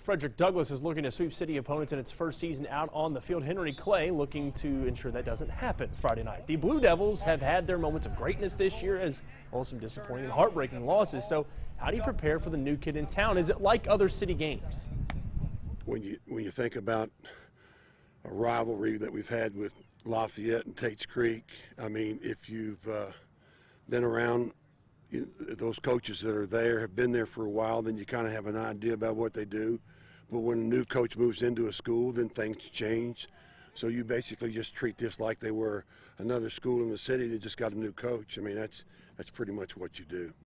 Frederick Douglass is looking to sweep city opponents in its first season out on the field. Henry Clay looking to ensure that doesn't happen Friday night. The Blue Devils have had their moments of greatness this year as well as some disappointing and heartbreaking losses. So how do you prepare for the new kid in town? Is it like other city games? When you, when you think about a rivalry that we've had with Lafayette and Tates Creek, I mean, if you've uh, been around those coaches that are there have been there for a while, then you kind of have an idea about what they do. But when a new coach moves into a school, then things change. So you basically just treat this like they were another school in the city that just got a new coach. I mean, that's that's pretty much what you do.